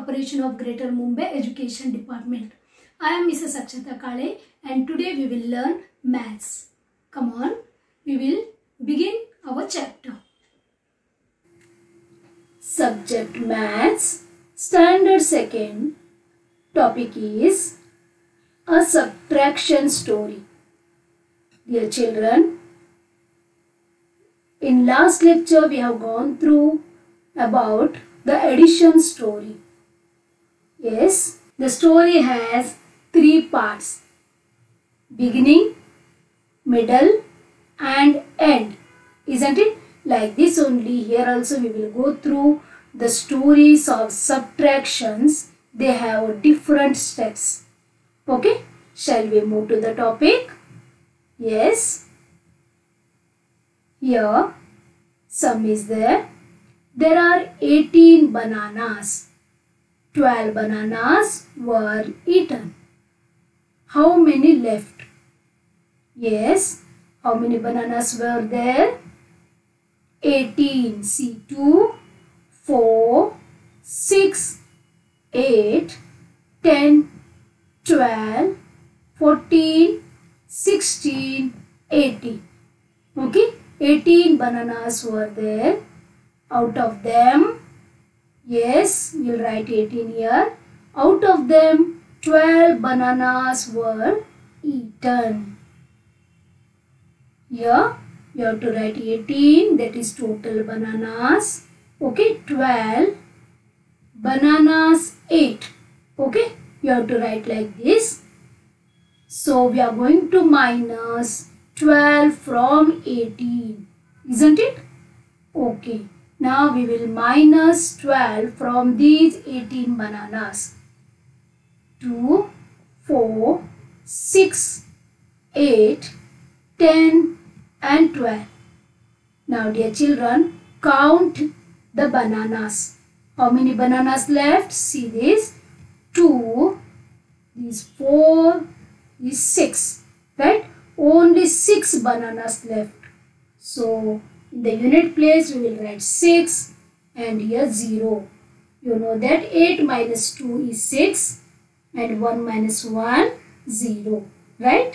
Corporation of Greater Mumbai Education Department. I am Mrs. Akshata Kale and today we will learn maths. Come on, we will begin our chapter. Subject Maths Standard Second Topic is A Subtraction Story Dear children, in last lecture we have gone through about the addition story. Yes, the story has three parts. Beginning, middle and end. Isn't it? Like this only here also we will go through the stories of subtractions. They have different steps. Okay? Shall we move to the topic? Yes. Here, sum is there. There are 18 bananas. 12 bananas were eaten. How many left? Yes. How many bananas were there? 18. See 2, 4, 6, 8, 10, 12, 14, 16, 18. Okay. 18 bananas were there. Out of them, yes, you'll write 18 here. Out of them, 12 bananas were eaten. Here, you have to write 18, that is total bananas. Okay, 12 bananas 8. Okay, you have to write like this. So, we are going to minus 12 from 18. Isn't it? Okay. Now we will minus 12 from these 18 bananas. 2, 4, 6, 8, 10 and 12. Now dear children, count the bananas. How many bananas left? See this. 2, these 4, these 6. Right? Only 6 bananas left. So, in the unit place we will write 6 and here 0. You know that 8 minus 2 is 6 and 1 minus 1 0. Right?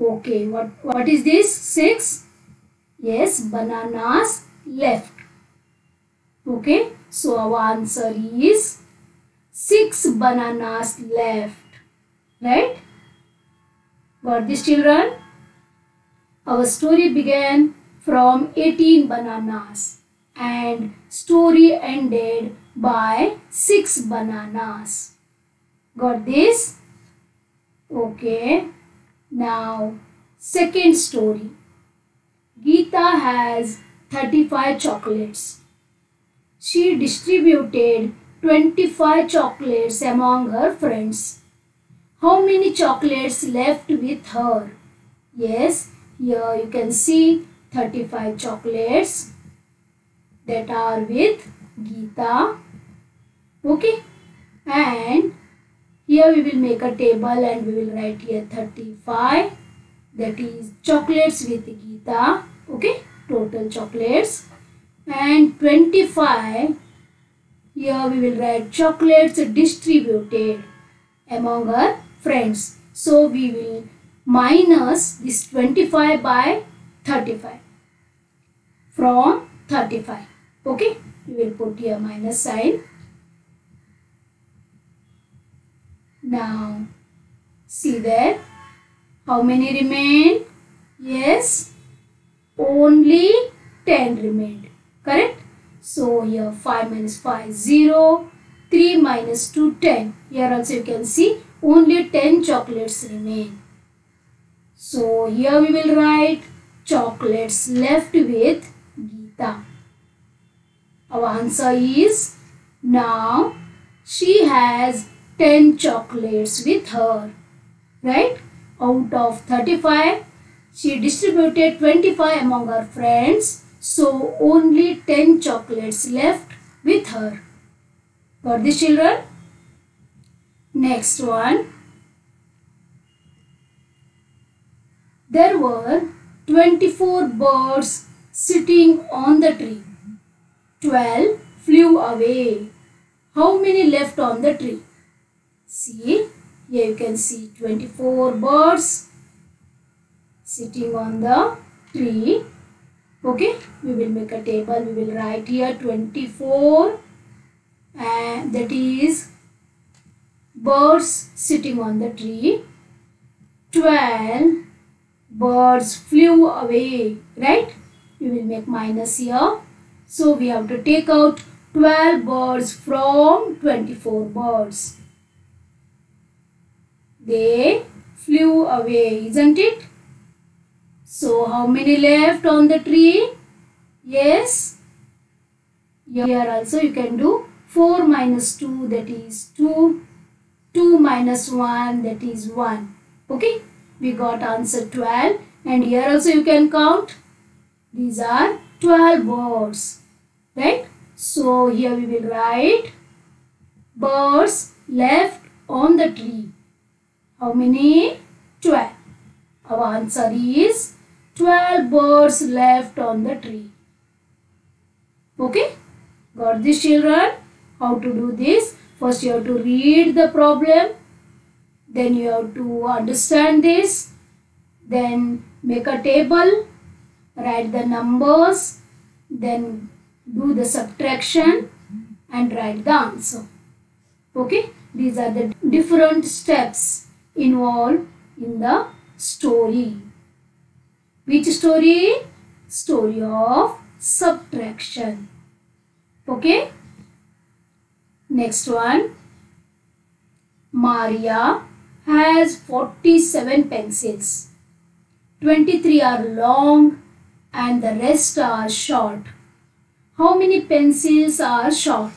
Okay, what, what is this? 6? Yes, bananas left. Okay, so our answer is 6 bananas left. Right? Got this children? Our story began from 18 bananas and story ended by 6 bananas. Got this? Okay. Now, second story. Geeta has 35 chocolates. She distributed 25 chocolates among her friends. How many chocolates left with her? Yes, here you can see 35 chocolates that are with Geeta. Okay. And here we will make a table and we will write here 35 that is chocolates with Geeta. Okay. Total chocolates. And 25 here we will write chocolates distributed among our friends. So we will minus this 25 by 35 from 35 okay? We will put here minus sign. Now see there. How many remain? Yes. Only 10 remained. Correct? So here 5 minus 5 0 3 minus 2 10 here also you can see only 10 chocolates remain. So here we will write chocolates left with Geeta. Our answer is now she has 10 chocolates with her. Right? Out of 35, she distributed 25 among her friends. So only 10 chocolates left with her. Got the children? Next one. There were 24 birds sitting on the tree. 12 flew away. How many left on the tree? See, here you can see 24 birds sitting on the tree. Okay, we will make a table. We will write here 24 and that is birds sitting on the tree. 12 birds flew away, right? We will make minus here. So we have to take out 12 birds from 24 birds. They flew away, isn't it? So how many left on the tree? Yes. Here also you can do 4 minus 2 that is 2. 2 minus 1 that is 1. Okay. We got answer 12 and here also you can count. These are 12 birds. Right. So here we will write birds left on the tree. How many? 12. Our answer is 12 birds left on the tree. Okay? Got this children? How to do this? First you have to read the problem. Then you have to understand this. Then make a table. Write the numbers. Then do the subtraction and write the answer. Okay? These are the different steps involved in the story. Which story? Story of subtraction. Okay? Next one. Maria has 47 pencils. 23 are long and the rest are short. How many pencils are short?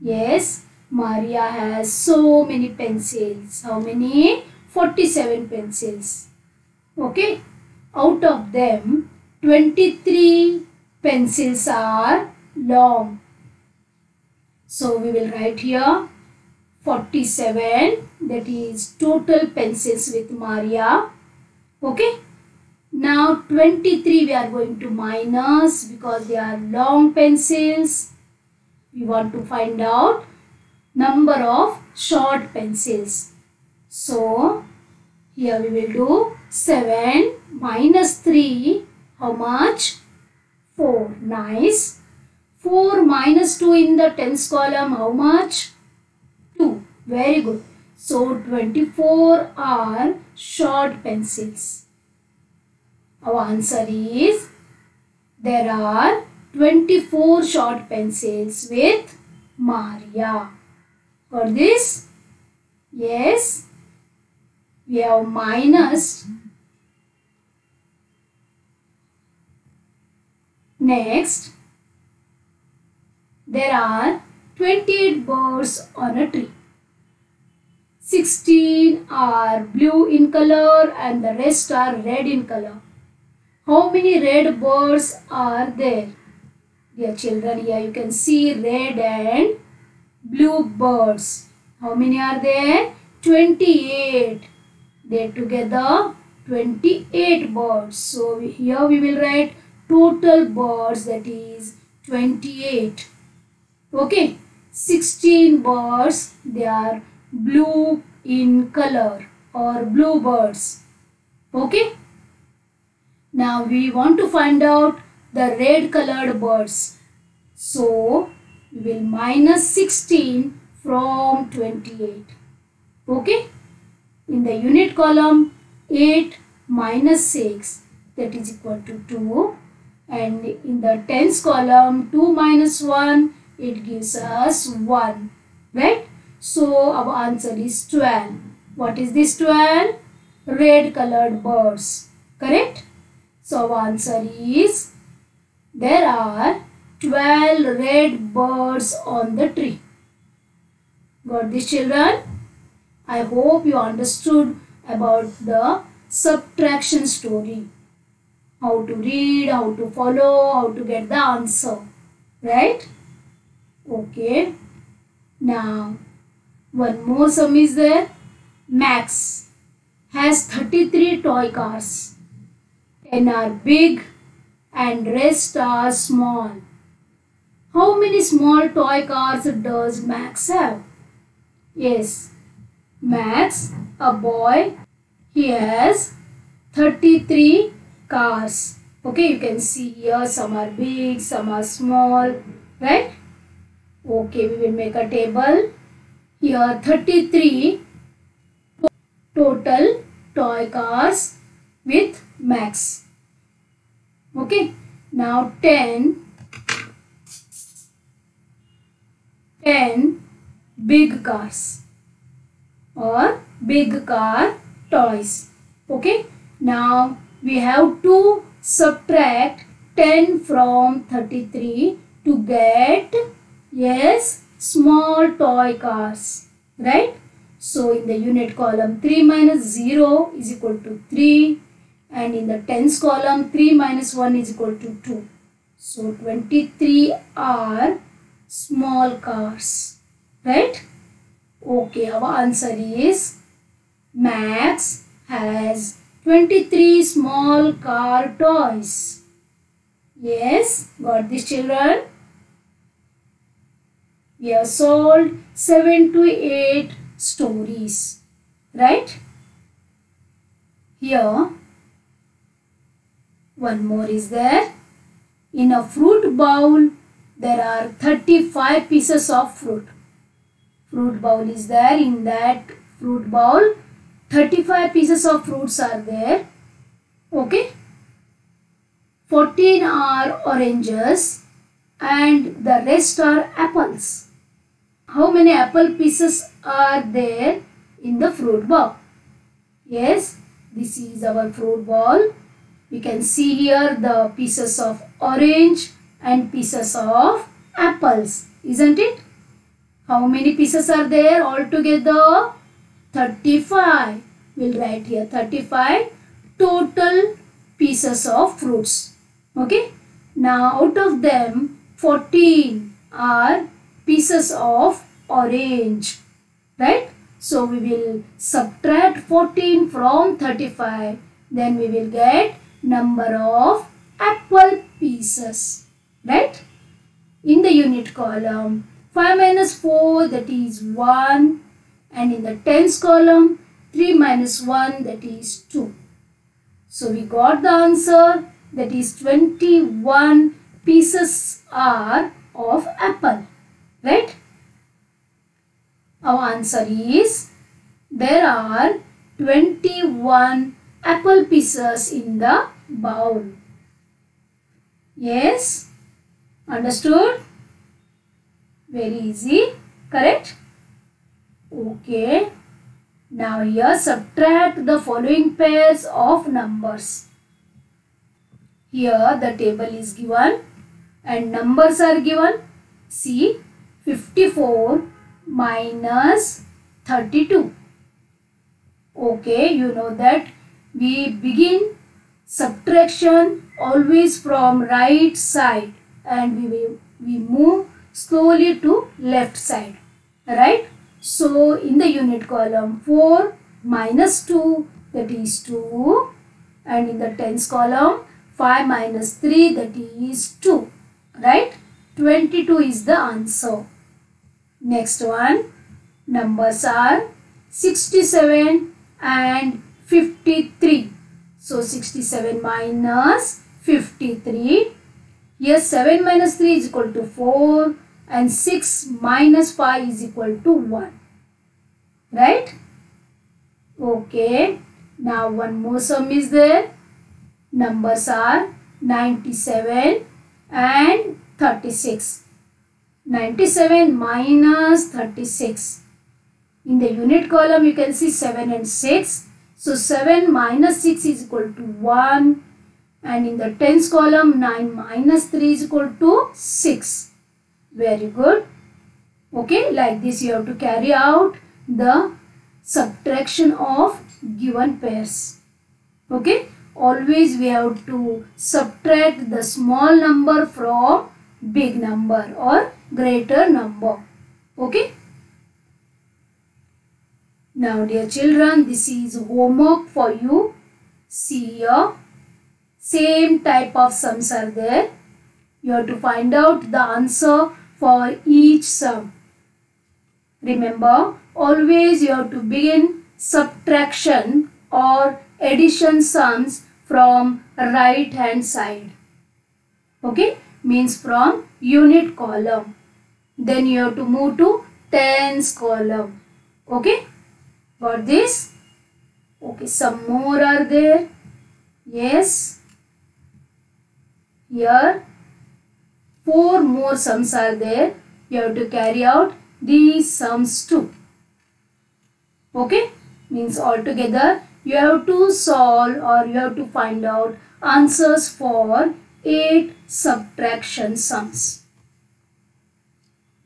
Yes, Maria has so many pencils. How many? 47 pencils. Okay. Out of them, 23 pencils are long. So we will write here 47 that is total pencils with Maria. Okay. Now 23 we are going to minus because they are long pencils. We want to find out number of short pencils. So here we will do 7 minus 3. How much? 4. Nice. 4 minus 2 in the tens column. How much? 2. Very good. So 24 are short pencils. Our answer is there are 24 short pencils with Maria. For this? Yes. We have minus. Next, there are 28 birds on a tree. 16 are blue in color and the rest are red in color. How many red birds are there? Dear children, here you can see red and blue birds. How many are there? 28. They together 28 birds. So here we will write total birds that is 28. Okay. 16 birds they are blue in color or blue birds. Okay. Now we want to find out the red colored birds. So we will minus 16 from 28. Okay. In the unit column 8 minus 6 that is equal to 2 and in the tens column 2 minus 1 it gives us 1 right? So our answer is 12 what is this 12 red colored birds. Correct so answer is there are 12 red birds on the tree got this children i hope you understood about the subtraction story how to read, how to follow, how to get the answer. Right? Okay. Now, one more sum is there. Max has 33 toy cars. 10 are big and rest are small. How many small toy cars does Max have? Yes, Max, a boy, he has 33 cars. Okay, you can see here some are big, some are small, right? Okay, we will make a table. Here 33 total toy cars with Max. Okay, now 10 10 big cars or big car toys. Okay, now we have to subtract 10 from 33 to get yes small toy cars right? So in the unit column 3 minus 0 is equal to 3 and in the tens column 3 minus 1 is equal to 2 so 23 are small cars right okay our answer is max has 23 small car toys. Yes, got this children? We have solved 7 to 8 stories. Right? Here, one more is there. In a fruit bowl, there are 35 pieces of fruit. Fruit bowl is there. In that fruit bowl, 35 pieces of fruits are there. Okay. 14 are oranges and the rest are apples. How many apple pieces are there in the fruit bowl? Yes, this is our fruit bowl. We can see here the pieces of orange and pieces of apples, isn't it? How many pieces are there altogether? 35. We'll write here 35 total pieces of fruits. Okay. Now out of them 14 are pieces of orange. Right. So we will subtract 14 from 35. Then we will get number of apple pieces. Right. In the unit column 5 minus 4 that is 1 and in the tens column 3 minus 1 that is 2. So we got the answer that is 21 pieces are of apple right. Our answer is there are 21 apple pieces in the bowl. Yes, understood? Very easy, correct? Okay. Now here subtract the following pairs of numbers. Here the table is given and numbers are given. See 54 minus 32. Okay, you know that we begin subtraction always from right side and we, we move slowly to left side. Right? So in the unit column 4 minus 2 that is 2 and in the tens column 5 minus 3 that is 2 right 22 is the answer. Next one numbers are 67 and 53. So 67 minus 53 here 7 minus 3 is equal to 4 and 6 minus 5 is equal to 1. Right? Okay. Now one more sum is there. Numbers are 97 and 36. 97 minus 36. In the unit column you can see 7 and 6. So 7 minus 6 is equal to 1 and in the tens column 9 minus 3 is equal to 6. Very good. Okay, like this you have to carry out the subtraction of given pairs. Okay, always we have to subtract the small number from big number or greater number. Okay. Now dear children, this is homework for you. See here, same type of sums are there you have to find out the answer for each sum. Remember, always you have to begin subtraction or addition sums from right hand side. Okay, means from unit column. Then you have to move to tens column. Okay, got this? Okay, some more are there. Yes. Here, four more sums are there. You have to carry out these sums too. Okay, means altogether you have to solve or you have to find out answers for 8 subtraction sums.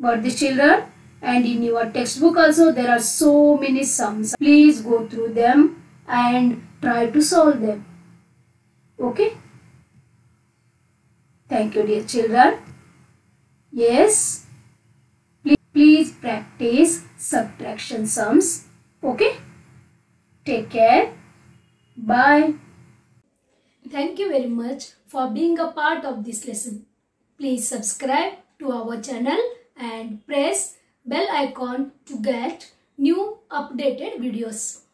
Got this children? And in your textbook also there are so many sums. Please go through them and try to solve them. Okay? Thank you dear children. Yes. Please, practice subtraction sums. Okay? Take care. Bye. Thank you very much for being a part of this lesson. Please subscribe to our channel and press bell icon to get new updated videos.